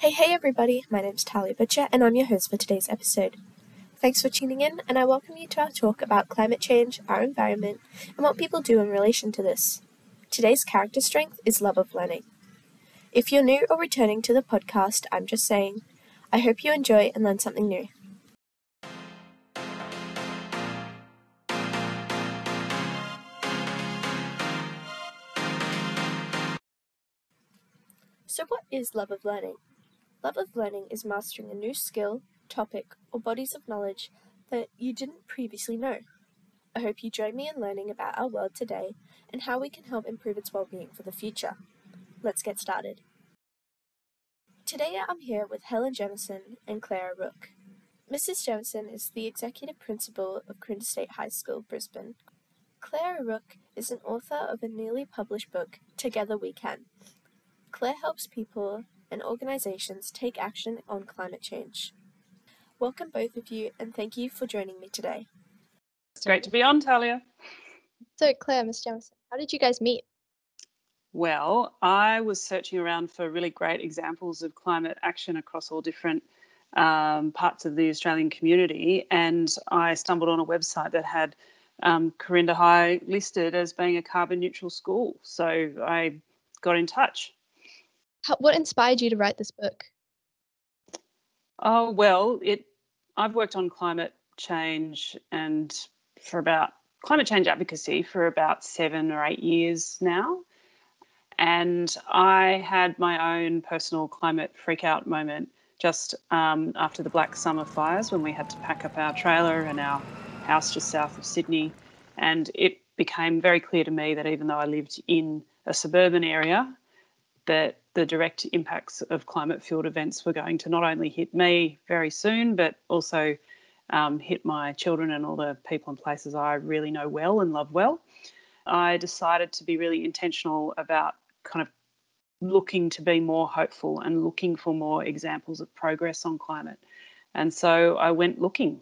Hey, hey, everybody! My name's Tahlia Butcher, and I'm your host for today's episode. Thanks for tuning in, and I welcome you to our talk about climate change, our environment, and what people do in relation to this. Today's character strength is love of learning. If you're new or returning to the podcast, I'm just saying, I hope you enjoy and learn something new. So, what is love of learning? Love of learning is mastering a new skill, topic, or bodies of knowledge that you didn't previously know. I hope you join me in learning about our world today and how we can help improve its well-being for the future. Let's get started. Today I'm here with Helen Jamieson and Claire O'Rourke. Mrs. Jamieson is the executive principal of Corinda State High School, Brisbane. Claire O'Rourke is an author of a newly published book, Together We Can, Claire helps people and organizations take action on climate change. Welcome, both of you, and thank you for joining me today. It's great to be on, Tahlia. So, Claire, Ms. Jamieson, how did you guys meet? Well, I was searching around for really great examples of climate action across all different um, parts of the Australian community, and I stumbled on a website that had um, Corinda High listed as being a carbon neutral school. So I got in touch. How, what inspired you to write this book? Oh well, it. I've worked on climate change and for about climate change advocacy for about seven or eight years now. And I had my own personal climate freakout moment just um, after the Black Summer fires when we had to pack up our trailer and our house just south of Sydney. And it became very clear to me that even though I lived in a suburban area, that the direct impacts of climate fueled events were going to not only hit me very soon, but also um, hit my children and all the people and places I really know well and love well. I decided to be really intentional about kind of looking to be more hopeful and looking for more examples of progress on climate. And so I went looking.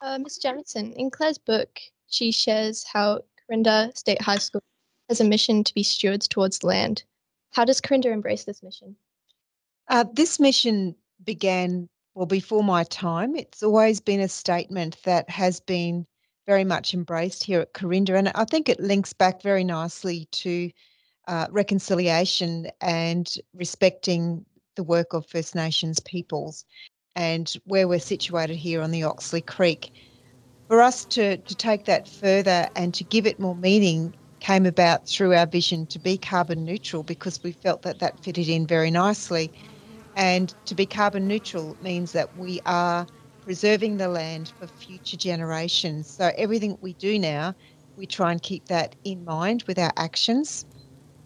Uh, Ms. Jamieson, in Claire's book, she shares how Corinda State High School has a mission to be stewards towards the land. How does Corinda embrace this mission? Uh, this mission began well before my time. It's always been a statement that has been very much embraced here at Corinda, and I think it links back very nicely to uh, reconciliation and respecting the work of First Nations peoples and where we're situated here on the Oxley Creek. For us to, to take that further and to give it more meaning came about through our vision to be carbon neutral because we felt that that fitted in very nicely. And to be carbon neutral means that we are preserving the land for future generations. So everything we do now, we try and keep that in mind with our actions.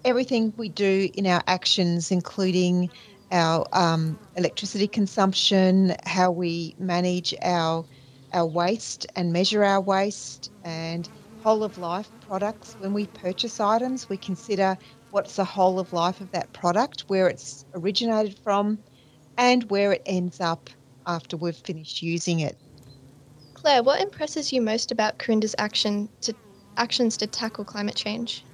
Everything we do in our actions, including our um, electricity consumption, how we manage our our waste and measure our waste, and whole of life products, when we purchase items, we consider what's the whole of life of that product, where it's originated from, and where it ends up after we've finished using it. Claire, what impresses you most about Corinda's action to actions to tackle climate change?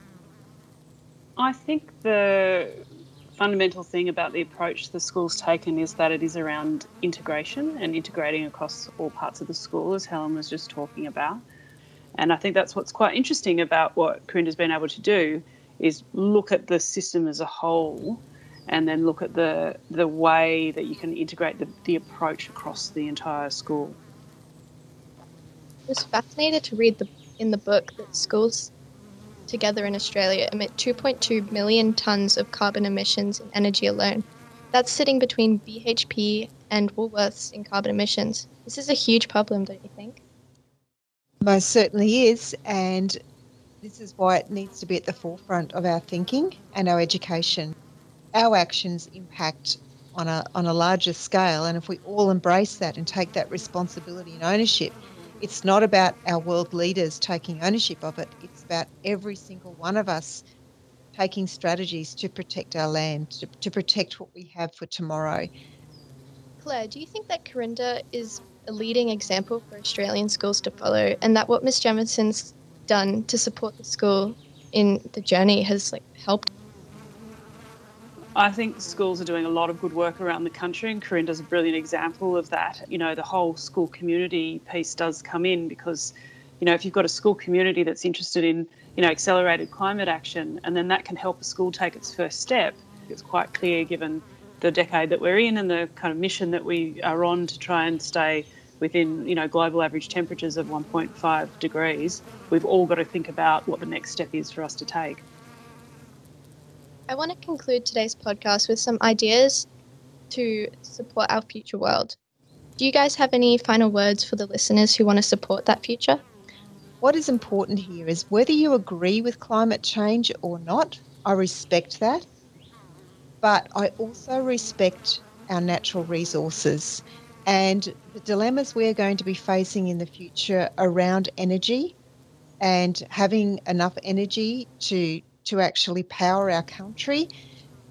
I think the fundamental thing about the approach the school's taken is that it is around integration and integrating across all parts of the school, as Helen was just talking about. And I think that's what's quite interesting about what Corinda's been able to do is look at the system as a whole and then look at the the way that you can integrate the, the approach across the entire school. I was fascinated to read the in the book that schools together in Australia emit 2.2 million tonnes of carbon emissions in energy alone. That's sitting between BHP and Woolworths in carbon emissions. This is a huge problem, don't you think? Most certainly is, and this is why it needs to be at the forefront of our thinking and our education. Our actions impact on a on a larger scale, and if we all embrace that and take that responsibility and ownership, it's not about our world leaders taking ownership of it. It's about every single one of us taking strategies to protect our land, to, to protect what we have for tomorrow. Claire, do you think that Corinda is a leading example for Australian schools to follow, and that what Miss Jamieson's done to support the school in the journey has like helped. I think schools are doing a lot of good work around the country, and Corinda's a brilliant example of that. You know, the whole school community piece does come in because, you know, if you've got a school community that's interested in, you know, accelerated climate action, and then that can help a school take its first step, it's quite clear given the decade that we're in and the kind of mission that we are on to try and stay within, you know, global average temperatures of 1.5 degrees. We've all got to think about what the next step is for us to take. I want to conclude today's podcast with some ideas to support our future world. Do you guys have any final words for the listeners who want to support that future? What is important here is whether you agree with climate change or not, I respect that. But I also respect our natural resources and the dilemmas we're going to be facing in the future around energy and having enough energy to to actually power our country.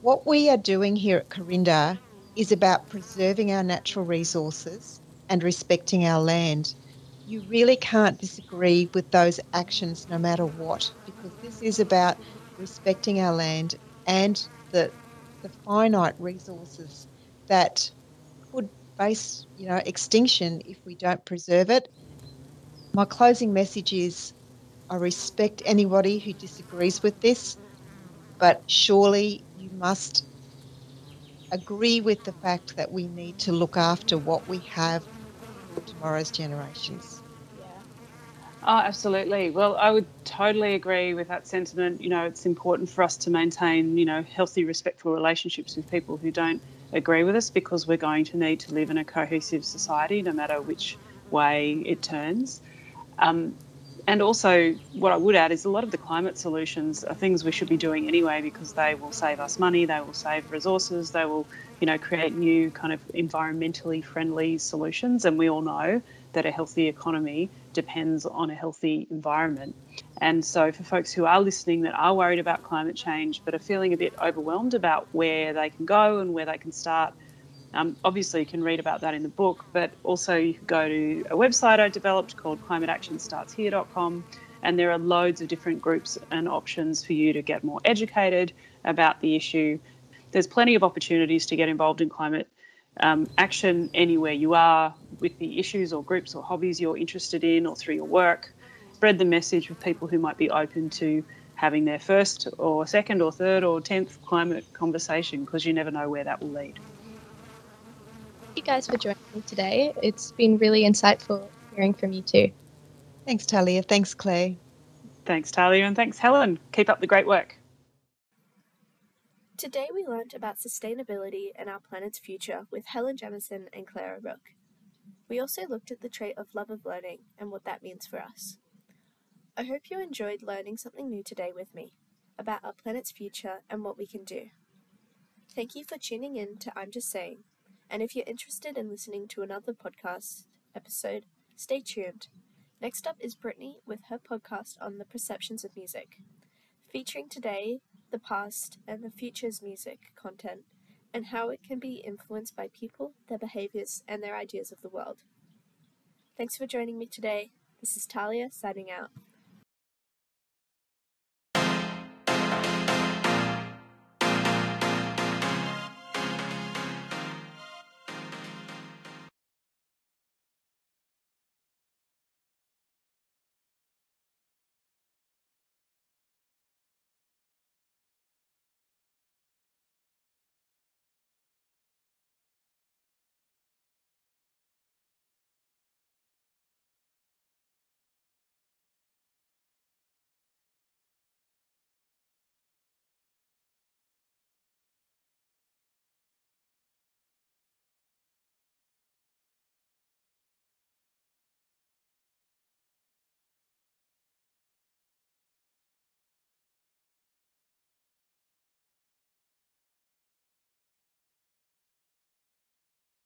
What we are doing here at Corinda is about preserving our natural resources and respecting our land. You really can't disagree with those actions no matter what, because this is about respecting our land and the, the finite resources that could face, you know, extinction if we don't preserve it. My closing message is I respect anybody who disagrees with this, but surely you must agree with the fact that we need to look after what we have for tomorrow's generations. Oh, absolutely. Well, I would totally agree with that sentiment. You know, it's important for us to maintain, you know, healthy, respectful relationships with people who don't agree with us because we're going to need to live in a cohesive society no matter which way it turns. Um, and also, what I would add is a lot of the climate solutions are things we should be doing anyway because they will save us money, they will save resources, they will, you know, create new kind of environmentally friendly solutions. And we all know that a healthy economy depends on a healthy environment. And so, for folks who are listening that are worried about climate change but are feeling a bit overwhelmed about where they can go and where they can start, um, obviously, you can read about that in the book, but also you can go to a website I developed called climateactionstartshere.com, and there are loads of different groups and options for you to get more educated about the issue. There's plenty of opportunities to get involved in climate um, action anywhere you are with the issues or groups or hobbies you're interested in or through your work. Spread the message with people who might be open to having their first or second or third or tenth climate conversation because you never know where that will lead Thank you guys for joining me today. It's been really insightful hearing from you too. Thanks, Tahlia. Thanks, Clay. Thanks, Tahlia, and thanks, Helen. Keep up the great work. Today we learnt about sustainability and our planet's future with Helen Jamieson and Claire O'Rourke. We also looked at the trait of love of learning and what that means for us. I hope you enjoyed learning something new today with me about our planet's future and what we can do. Thank you for tuning in to I'm Just Saying, and if you're interested in listening to another podcast episode, stay tuned. Next up is Brittany with her podcast on the perceptions of music, featuring today the past and the future's music content and how it can be influenced by people, their behaviors, and their ideas of the world. Thanks for joining me today. This is Tahlia signing out.